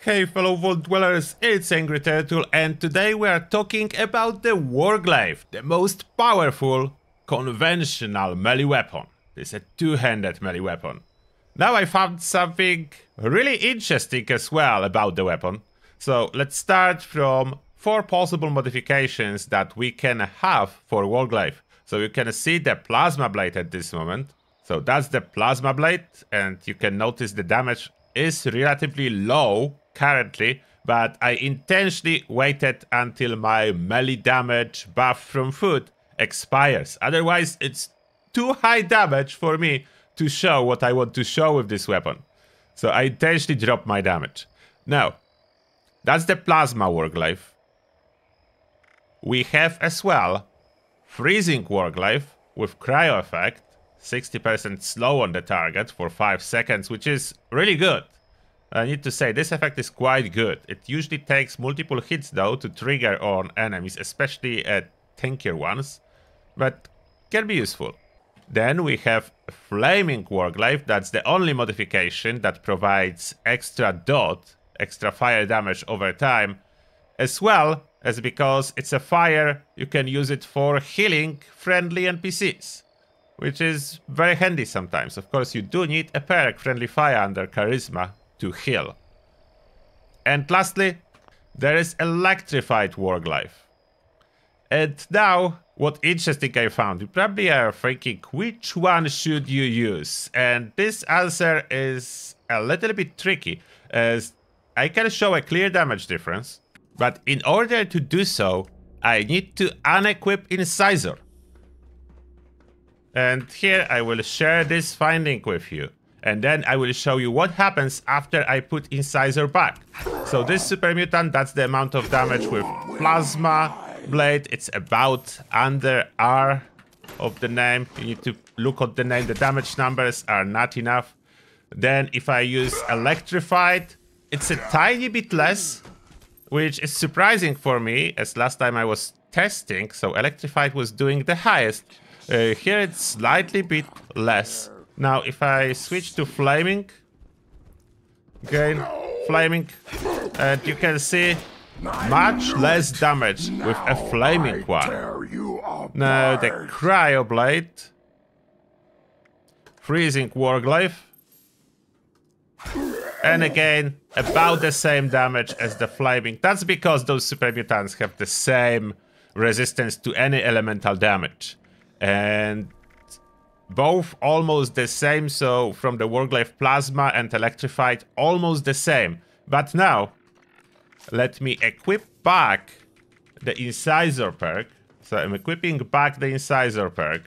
Hey fellow Vault Dwellers, it's Angry Turtle and today we are talking about the Warglaive, the most powerful conventional melee weapon. It's a two-handed melee weapon. Now I found something really interesting as well about the weapon. So let's start from four possible modifications that we can have for Warglaive. So you can see the Plasma Blade at this moment. So that's the Plasma Blade and you can notice the damage is relatively low currently, but I intentionally waited until my melee damage buff from food expires. Otherwise, it's too high damage for me to show what I want to show with this weapon. So I intentionally dropped my damage. Now, that's the Plasma Warglaive. We have as well Freezing Warglaive with Cryo Effect, 60% slow on the target for 5 seconds, which is really good. I need to say, this effect is quite good. It usually takes multiple hits though to trigger on enemies, especially at tankier ones, but can be useful. Then we have Flaming Warglaive, that's the only modification that provides extra dot, extra fire damage over time, as well as because it's a fire, you can use it for healing friendly NPCs, which is very handy sometimes. Of course, you do need a perk Friendly Fire under Charisma to heal. And lastly, there is Electrified Warglaive. And now, what interesting I found, you probably are thinking, which one should you use? And this answer is a little bit tricky, as I can show a clear damage difference, but in order to do so, I need to unequip Incisor. And here I will share this finding with you and then I will show you what happens after I put Incisor back. So this Super Mutant, that's the amount of damage with Plasma Blade. It's about under R of the name. You need to look at the name. The damage numbers are not enough. Then if I use Electrified, it's a tiny bit less, which is surprising for me, as last time I was testing, so Electrified was doing the highest. Uh, here it's slightly bit less. Now, if I switch to flaming, again, flaming, and you can see much less damage with a flaming one. Now, the cryo blade, freezing warglaive, and again, about the same damage as the flaming. That's because those super mutants have the same resistance to any elemental damage. And both almost the same, so from the Warglaive Plasma and Electrified, almost the same. But now, let me equip back the Incisor perk. So I'm equipping back the Incisor perk.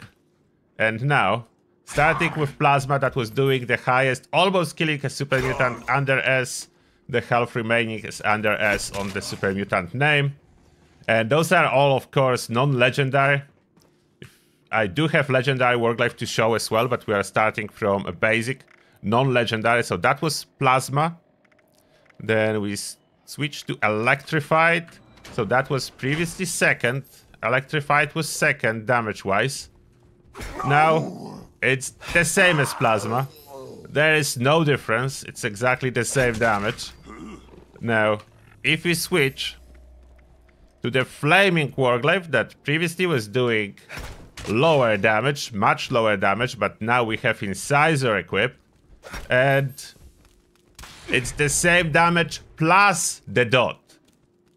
And now, starting with Plasma that was doing the highest, almost killing a Super Mutant under S. The health remaining is under S on the Super Mutant name. And those are all, of course, non-legendary. I do have legendary Warglaive to show as well, but we are starting from a basic non-legendary. So that was Plasma. Then we switched to Electrified. So that was previously second. Electrified was second damage-wise. Now it's the same as Plasma. There is no difference. It's exactly the same damage. Now, if we switch to the Flaming Warglaive that previously was doing lower damage, much lower damage, but now we have Incisor equipped. And it's the same damage plus the dot.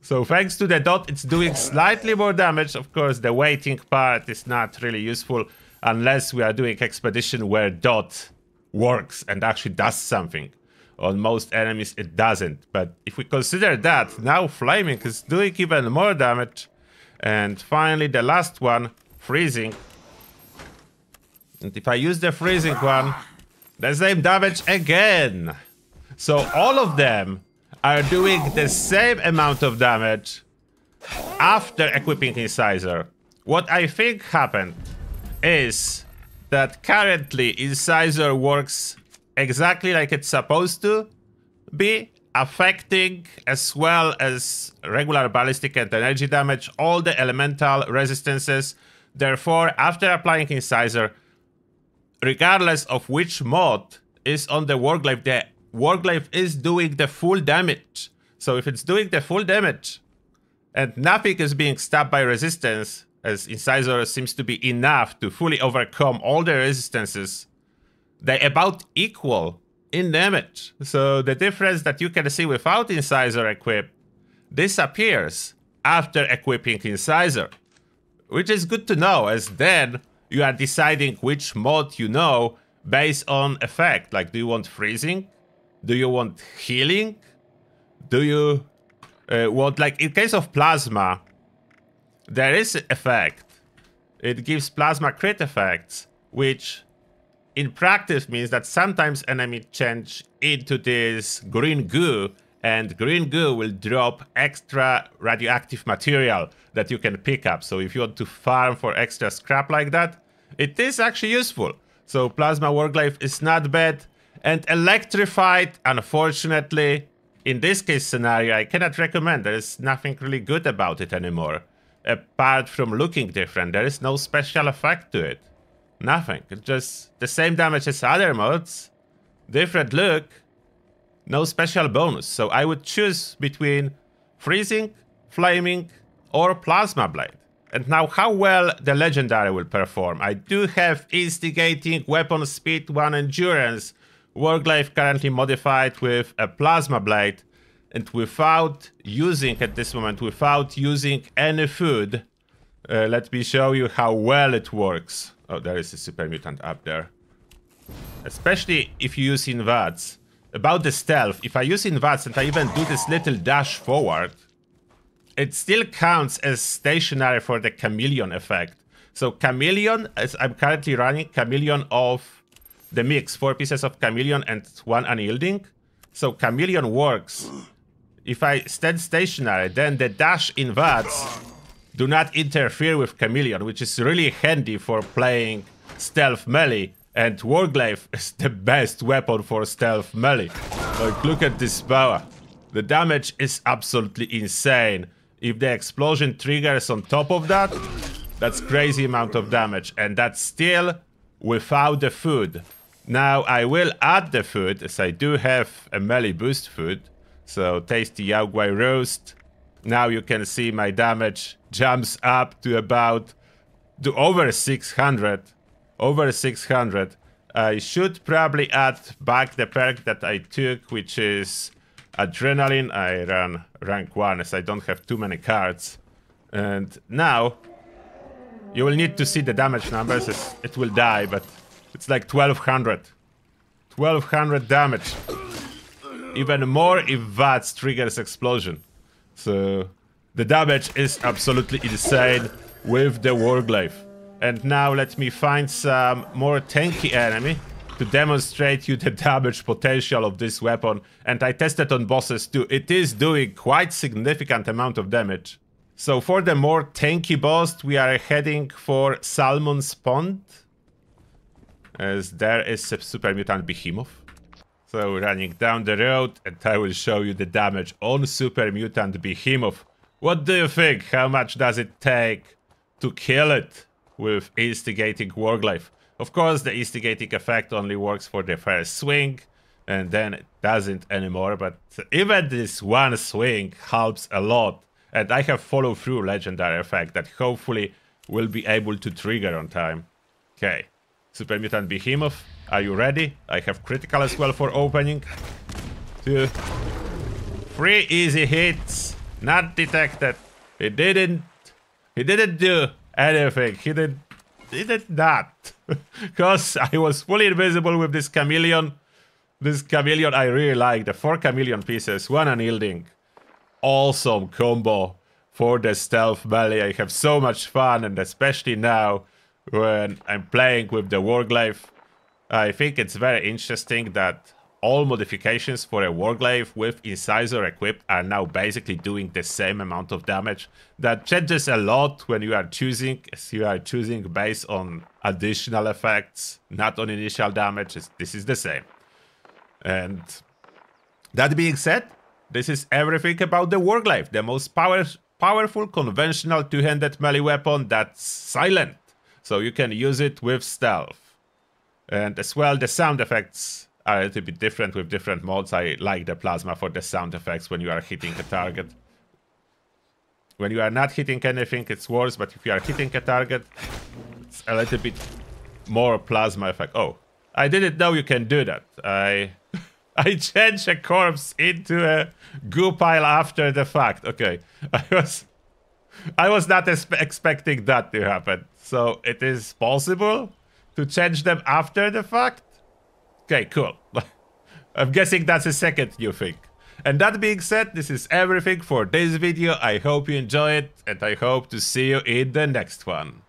So thanks to the dot, it's doing slightly more damage. Of course, the waiting part is not really useful unless we are doing expedition where dot works and actually does something. On most enemies, it doesn't. But if we consider that, now Flaming is doing even more damage. And finally, the last one, freezing. And if I use the freezing one, the same damage again. So all of them are doing the same amount of damage after equipping Incisor. What I think happened is that currently Incisor works exactly like it's supposed to be, affecting as well as regular ballistic and energy damage all the elemental resistances Therefore, after applying Incisor, regardless of which mod is on the Warglaive. The Warglaive is doing the full damage. So if it's doing the full damage and nothing is being stopped by resistance, as Incisor seems to be enough to fully overcome all the resistances, they about equal in damage. So the difference that you can see without Incisor equipped disappears after equipping Incisor. Which is good to know, as then you are deciding which mod you know based on effect. Like, do you want freezing? Do you want healing? Do you uh, want, like, in case of plasma, there is effect. It gives plasma crit effects, which in practice means that sometimes enemy change into this green goo and green goo will drop extra radioactive material that you can pick up. So if you want to farm for extra scrap like that, it is actually useful. So Plasma Warglaive is not bad. And Electrified, unfortunately, in this case scenario, I cannot recommend. There is nothing really good about it anymore. Apart from looking different, there is no special effect to it. Nothing. It's just the same damage as other mods. Different look, no special bonus. So I would choose between freezing, flaming, or plasma blade. And now how well the legendary will perform. I do have instigating, weapon speed, 1 endurance, Warglaive currently modified with a plasma blade. And without using, at this moment, without using any food, uh, let me show you how well it works. Oh, there is a super mutant up there. Especially if you use in VATS about the stealth, if I use in VATS and I even do this little dash forward, it still counts as stationary for the chameleon effect. So chameleon, as I'm currently running, chameleon of the mix, four pieces of chameleon and one unyielding. So chameleon works. If I stand stationary, then the dash in VATS do not interfere with chameleon, which is really handy for playing stealth melee and Warglaive is the best weapon for stealth melee. Like, look at this power. The damage is absolutely insane. If the explosion triggers on top of that, that's crazy amount of damage. And that's still without the food. Now, I will add the food, as I do have a melee boost food. So, tasty Yao roast. Now you can see my damage jumps up to about to over 600 over 600. I should probably add back the perk that I took, which is Adrenaline. I ran rank 1 as I don't have too many cards. And now, you will need to see the damage numbers it will die, but it's like 1200. 1200 damage. Even more if VATS triggers explosion. So, the damage is absolutely insane with the Warglaive. And now let me find some more tanky enemy to demonstrate you the damage potential of this weapon. And I tested on bosses too. It is doing quite significant amount of damage. So for the more tanky boss, we are heading for Salmon's Pond. As there is a Super Mutant Behemoth. So running down the road and I will show you the damage on Super Mutant Behemoth. What do you think? How much does it take to kill it? With instigating Warglaive. Of course, the instigating effect only works for the first swing, and then it doesn't anymore, but even this one swing helps a lot. And I have follow through legendary effect that hopefully will be able to trigger on time. Okay, Super Mutant Behemoth, are you ready? I have critical as well for opening. Two, three easy hits, not detected. He didn't, he didn't do anything. He did, he did not. Because I was fully invisible with this chameleon. This chameleon I really like. The four chameleon pieces, one unyielding. Awesome combo for the stealth melee. I have so much fun, and especially now when I'm playing with the Warglaive. I think it's very interesting that all modifications for a Warglaive with Incisor equipped are now basically doing the same amount of damage. That changes a lot when you are choosing, as you are choosing based on additional effects, not on initial damage. This is the same. And that being said, this is everything about the Warglaive, the most power, powerful conventional two-handed melee weapon that's silent. So you can use it with stealth. And as well, the sound effects a little bit different with different modes. I like the plasma for the sound effects when you are hitting a target. When you are not hitting anything, it's worse, but if you are hitting a target, it's a little bit more plasma effect. Oh, I didn't know you can do that. I I changed a corpse into a goo pile after the fact. Okay, I was I was not expecting that to happen. So it is possible to change them after the fact? Okay, cool. I'm guessing that's a second new thing. And that being said, this is everything for this video. I hope you enjoy it and I hope to see you in the next one.